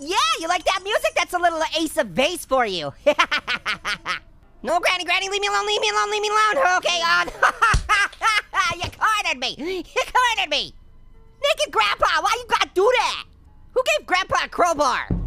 Yeah, you like that music? That's a little Ace of Base for you. no, Granny, Granny, leave me alone, leave me alone, leave me alone. Okay, on. you cornered me. You cornered me. Naked Grandpa, why you gotta do that? Who gave Grandpa a crowbar?